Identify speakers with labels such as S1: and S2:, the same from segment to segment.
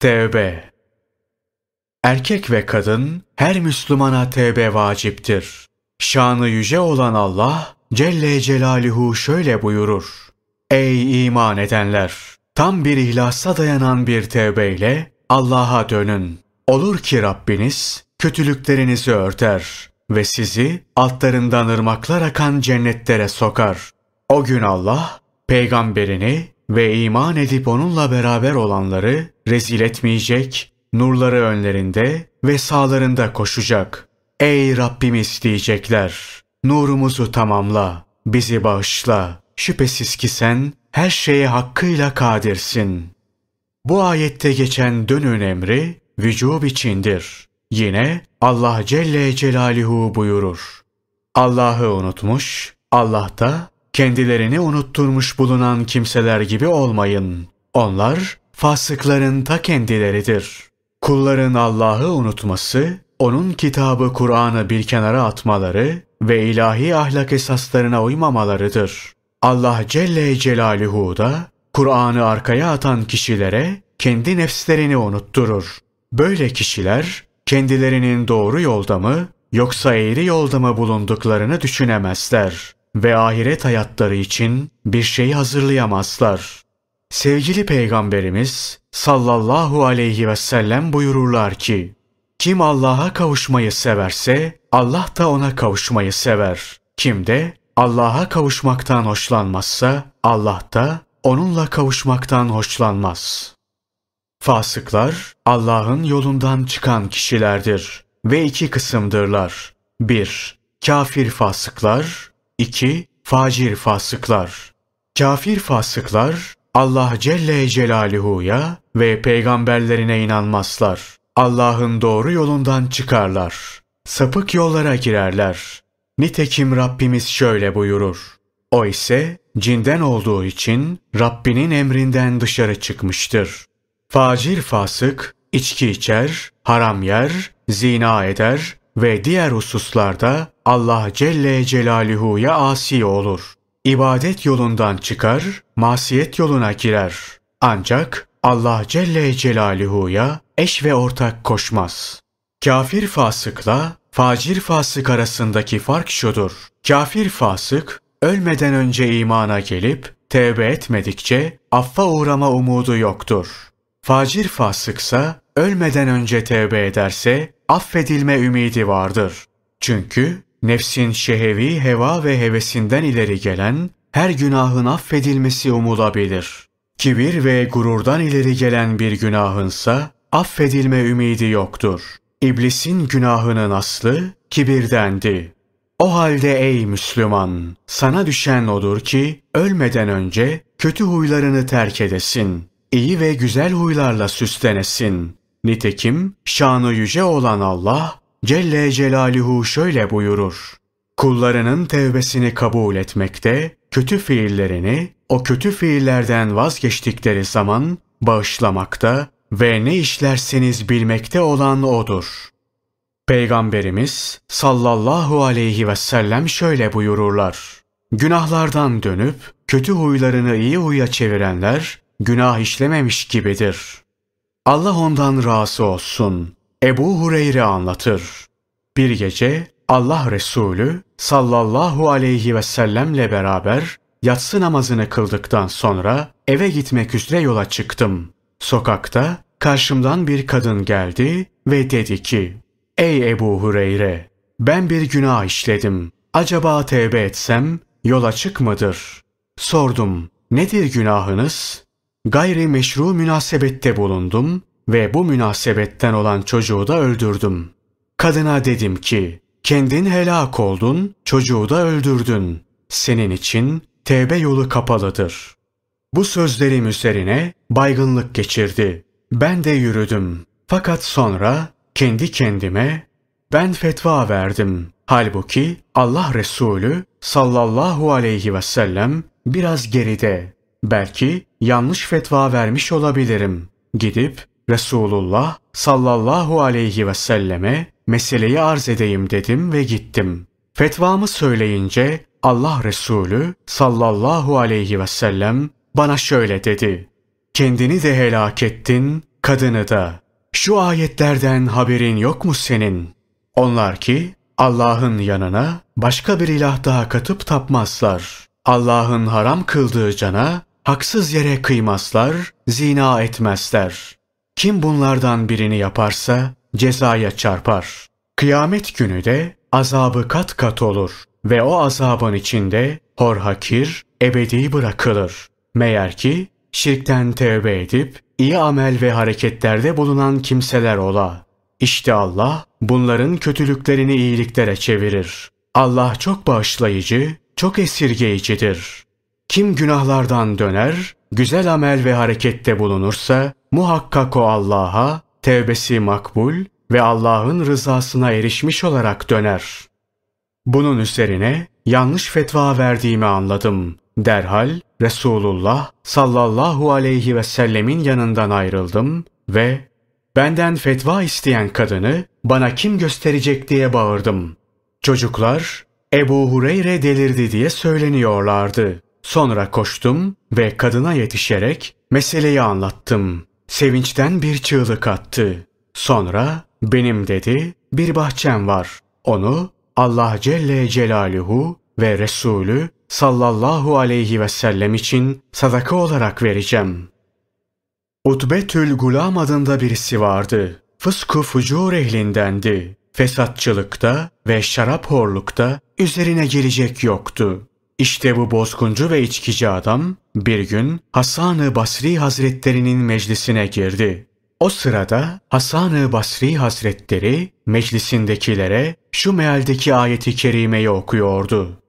S1: Tevbe Erkek ve kadın her Müslümana tevbe vaciptir. Şanı yüce olan Allah Celle Celaluhu şöyle buyurur. Ey iman edenler! Tam bir ihlasa dayanan bir tevbeyle Allah'a dönün. Olur ki Rabbiniz kötülüklerinizi örter ve sizi altlarından ırmaklar akan cennetlere sokar. O gün Allah peygamberini ve iman edip onunla beraber olanları rezil etmeyecek, nurları önlerinde ve sağlarında koşacak. Ey Rabbimiz diyecekler, nurumuzu tamamla, bizi bağışla. Şüphesiz ki sen her şeye hakkıyla kadirsin. Bu ayette geçen dönün emri vücub içindir. Yine Allah Celle Celaluhu buyurur. Allah'ı unutmuş, Allah da kendilerini unutturmuş bulunan kimseler gibi olmayın. Onlar fasıkların ta kendileridir. Kulların Allah'ı unutması, onun kitabı Kur'an'ı bir kenara atmaları ve ilahi ahlak esaslarına uymamalarıdır. Allah Celle Celaluhu da Kur'an'ı arkaya atan kişilere kendi nefslerini unutturur. Böyle kişiler kendilerinin doğru yolda mı yoksa eğri yolda mı bulunduklarını düşünemezler ve ahiret hayatları için bir şey hazırlayamazlar. Sevgili Peygamberimiz sallallahu aleyhi ve sellem buyururlar ki, kim Allah'a kavuşmayı severse Allah da ona kavuşmayı sever. Kim de Allah'a kavuşmaktan hoşlanmazsa Allah da onunla kavuşmaktan hoşlanmaz. Fasıklar Allah'ın yolundan çıkan kişilerdir ve iki kısımdırlar. 1. Kafir fasıklar 2. Facir fasıklar. Kafir fasıklar Allah Celle Celaluhu'ya ve peygamberlerine inanmazlar. Allah'ın doğru yolundan çıkarlar. Sapık yollara girerler. Nitekim Rabbimiz şöyle buyurur. O ise cinden olduğu için Rabbinin emrinden dışarı çıkmıştır. Facir fasık, içki içer, haram yer, zina eder ve diğer hususlarda Allah Celle Celaluhu'ya asi olur. İbadet yolundan çıkar, masiyet yoluna girer. Ancak Allah Celle Celaluhu'ya eş ve ortak koşmaz. Kafir fasıkla facir fasık arasındaki fark şudur. Kafir fasık ölmeden önce imana gelip tevbe etmedikçe affa uğrama umudu yoktur. Facir fasıksa ölmeden önce tevbe ederse affedilme ümidi vardır. Çünkü nefsin şehevi heva ve hevesinden ileri gelen her günahın affedilmesi umulabilir. Kibir ve gururdan ileri gelen bir günahınsa affedilme ümidi yoktur. İblisin günahının aslı kibirdendi. O halde ey Müslüman, sana düşen odur ki ölmeden önce kötü huylarını terk edesin. İyi ve güzel huylarla süslenesin. Nitekim şanı yüce olan Allah Celle Celaluhu şöyle buyurur. Kullarının tevbesini kabul etmekte, kötü fiillerini o kötü fiillerden vazgeçtikleri zaman bağışlamakta ve ne işlerseniz bilmekte olan O'dur. Peygamberimiz sallallahu aleyhi ve sellem şöyle buyururlar. Günahlardan dönüp kötü huylarını iyi huya çevirenler günah işlememiş gibidir. Allah ondan razı olsun. Ebu Hureyre anlatır. Bir gece Allah Resulü sallallahu aleyhi ve sellemle beraber yatsı namazını kıldıktan sonra eve gitmek üzere yola çıktım. Sokakta karşımdan bir kadın geldi ve dedi ki, Ey Ebu Hureyre, ben bir günah işledim. Acaba tevbe etsem yol açık mıdır? Sordum, nedir günahınız? Gayri meşru münasebette bulundum ve bu münasebetten olan çocuğu da öldürdüm. Kadına dedim ki, kendin helak oldun, çocuğu da öldürdün. Senin için tevbe yolu kapalıdır. Bu sözlerim üzerine baygınlık geçirdi. Ben de yürüdüm. Fakat sonra kendi kendime ben fetva verdim. Halbuki Allah Resulü sallallahu aleyhi ve sellem biraz geride. Belki yanlış fetva vermiş olabilirim. Gidip Resulullah sallallahu aleyhi ve selleme meseleyi arz edeyim dedim ve gittim. Fetvamı söyleyince Allah Resulü sallallahu aleyhi ve sellem bana şöyle dedi. Kendini de helak ettin, kadını da. Şu ayetlerden haberin yok mu senin? Onlar ki Allah'ın yanına başka bir ilah daha katıp tapmazlar. Allah'ın haram kıldığı cana haksız yere kıymazlar, zina etmezler. Kim bunlardan birini yaparsa cezaya çarpar. Kıyamet günü de azabı kat kat olur ve o azabın içinde hor hakir ebedi bırakılır. Meğer ki şirkten tevbe edip iyi amel ve hareketlerde bulunan kimseler ola. İşte Allah bunların kötülüklerini iyiliklere çevirir. Allah çok bağışlayıcı, çok esirgeyicidir. Kim günahlardan döner, güzel amel ve harekette bulunursa muhakkak o Allah'a tevbesi makbul ve Allah'ın rızasına erişmiş olarak döner. Bunun üzerine yanlış fetva verdiğimi anladım. Derhal Resulullah sallallahu aleyhi ve sellemin yanından ayrıldım ve benden fetva isteyen kadını bana kim gösterecek diye bağırdım. Çocuklar Ebu Hureyre delirdi diye söyleniyorlardı. Sonra koştum ve kadına yetişerek meseleyi anlattım. Sevinçten bir çığlık attı. Sonra benim dedi bir bahçem var. Onu Allah Celle Celaluhu ve Resulü sallallahu aleyhi ve sellem için sadaka olarak vereceğim. Utbetül Gulam adında birisi vardı. Fısku fucur ehlindendi. Fesatçılıkta ve şarap horlukta üzerine gelecek yoktu. İşte bu bozguncu ve içkici adam bir gün Hasan-ı Basri Hazretlerinin meclisine girdi. O sırada Hasan-ı Basri Hazretleri meclisindekilere şu mealdeki ayeti kerimeyi okuyordu.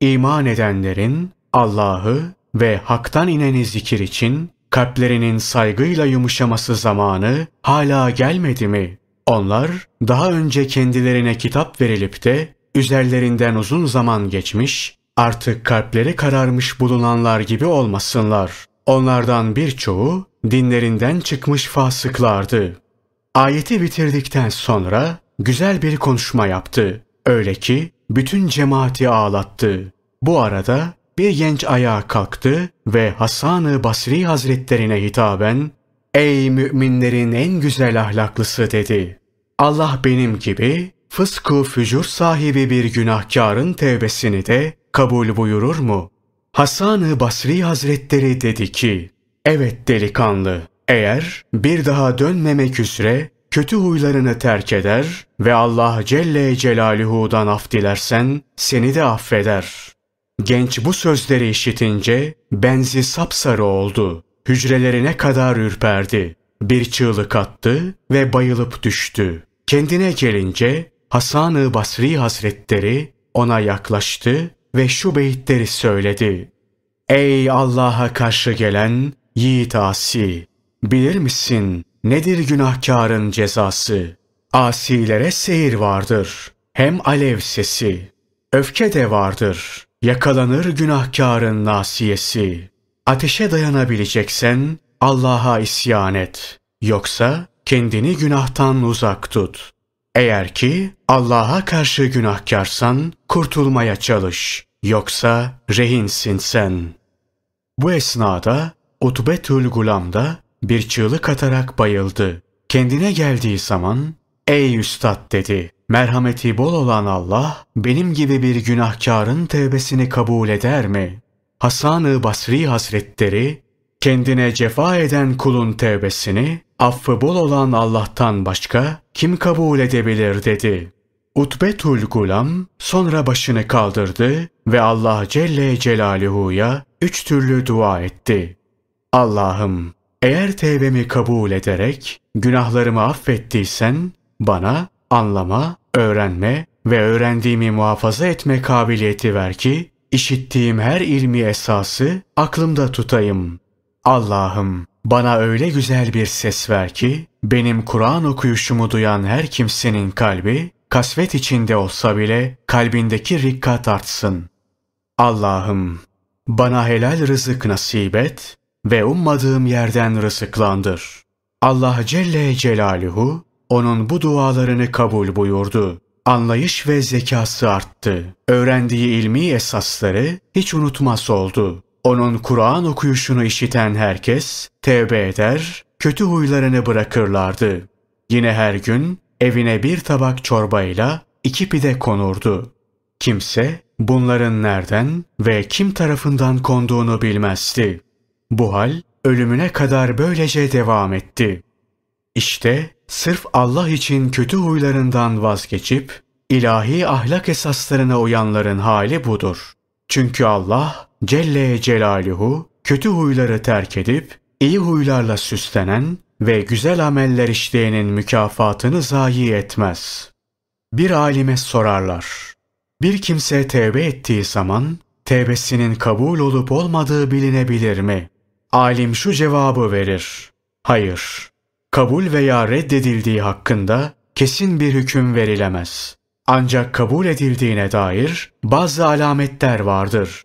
S1: İman edenlerin Allah'ı ve haktan ineni zikir için kalplerinin saygıyla yumuşaması zamanı hala gelmedi mi? Onlar daha önce kendilerine kitap verilip de üzerlerinden uzun zaman geçmiş, artık kalpleri kararmış bulunanlar gibi olmasınlar. Onlardan birçoğu dinlerinden çıkmış fasıklardı. Ayeti bitirdikten sonra güzel bir konuşma yaptı. Öyle ki bütün cemaati ağlattı. Bu arada bir genç ayağa kalktı ve Hasan-ı Basri Hazretlerine hitaben Ey müminlerin en güzel ahlaklısı dedi. Allah benim gibi fısku fücur sahibi bir günahkarın tevbesini de kabul buyurur mu? Hasan-ı Basri Hazretleri dedi ki, Evet delikanlı, eğer bir daha dönmemek üzere kötü huylarını terk eder ve Allah Celle Celaluhu'dan af dilersen seni de affeder. Genç bu sözleri işitince benzi sapsarı oldu. Hücrelerine kadar ürperdi. Bir çığlık attı ve bayılıp düştü. Kendine gelince Hasan-ı Basri Hazretleri ona yaklaştı ve şu beyitleri söyledi. Ey Allah'a karşı gelen yiğit asi! Bilir misin nedir günahkarın cezası? Asilere seyir vardır, hem alev sesi. Öfke de vardır, yakalanır günahkarın nasiyesi. Ateşe dayanabileceksen Allah'a isyan et. Yoksa kendini günahtan uzak tut. Eğer ki Allah'a karşı günahkarsan kurtulmaya çalış. Yoksa rehinsin sen. Bu esnada Utbetül Gulam da bir çığlık atarak bayıldı. Kendine geldiği zaman ''Ey üstad'' dedi. Merhameti bol olan Allah benim gibi bir günahkarın tevbesini kabul eder mi? Hasan-ı Basri Hazretleri kendine cefa eden kulun tevbesini affı bol olan Allah'tan başka kim kabul edebilir dedi. Utbetul Gulam sonra başını kaldırdı ve Allah Celle Celaluhu'ya üç türlü dua etti. Allah'ım eğer tevbemi kabul ederek günahlarımı affettiysen bana anlama, öğrenme ve öğrendiğimi muhafaza etme kabiliyeti ver ki işittiğim her ilmi esası aklımda tutayım. Allah'ım bana öyle güzel bir ses ver ki benim Kur'an okuyuşumu duyan her kimsenin kalbi kasvet içinde olsa bile kalbindeki rikkat artsın. Allah'ım bana helal rızık nasip et ve ummadığım yerden rızıklandır. Allah Celle Celaluhu onun bu dualarını kabul buyurdu. Anlayış ve zekası arttı. Öğrendiği ilmi esasları hiç unutmaz oldu. Onun Kur'an okuyuşunu işiten herkes tevbe eder, kötü huylarını bırakırlardı. Yine her gün evine bir tabak çorbayla iki pide konurdu. Kimse bunların nereden ve kim tarafından konduğunu bilmezdi. Bu hal ölümüne kadar böylece devam etti. İşte sırf Allah için kötü huylarından vazgeçip ilahi ahlak esaslarına uyanların hali budur. Çünkü Allah Celle Celaluhu kötü huyları terk edip iyi huylarla süslenen ve güzel ameller işleyenin mükafatını zayi etmez. Bir alime sorarlar. Bir kimse tevbe ettiği zaman tevbesinin kabul olup olmadığı bilinebilir mi? Alim şu cevabı verir. Hayır. Kabul veya reddedildiği hakkında kesin bir hüküm verilemez. Ancak kabul edildiğine dair bazı alametler vardır.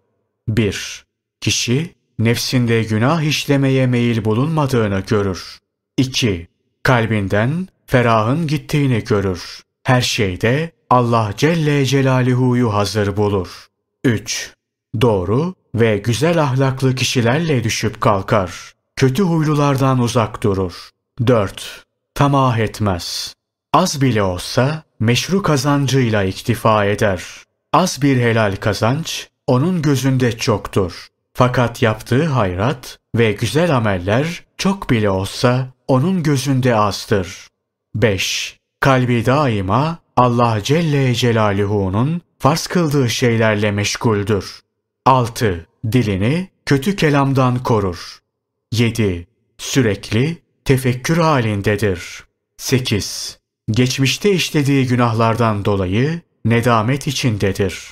S1: 1. Kişi nefsinde günah işlemeye meyil bulunmadığını görür. 2. Kalbinden ferahın gittiğini görür. Her şeyde Allah Celle Celaluhu'yu hazır bulur. 3. Doğru ve güzel ahlaklı kişilerle düşüp kalkar. Kötü huylulardan uzak durur. 4. Tamah etmez. Az bile olsa meşru kazancıyla iktifa eder. Az bir helal kazanç onun gözünde çoktur. Fakat yaptığı hayrat ve güzel ameller çok bile olsa onun gözünde azdır. 5. Kalbi daima Allah Celle Celaluhu'nun farz kıldığı şeylerle meşguldür. 6. Dilini kötü kelamdan korur. 7. Sürekli tefekkür halindedir. 8. Geçmişte işlediği günahlardan dolayı nedamet içindedir.